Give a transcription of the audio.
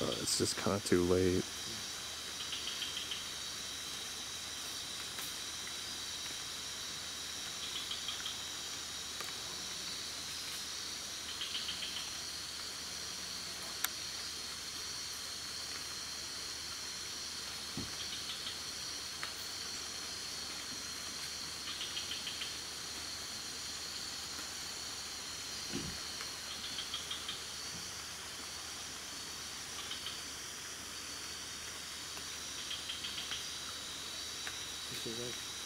Uh, it's just kind of too late. to work.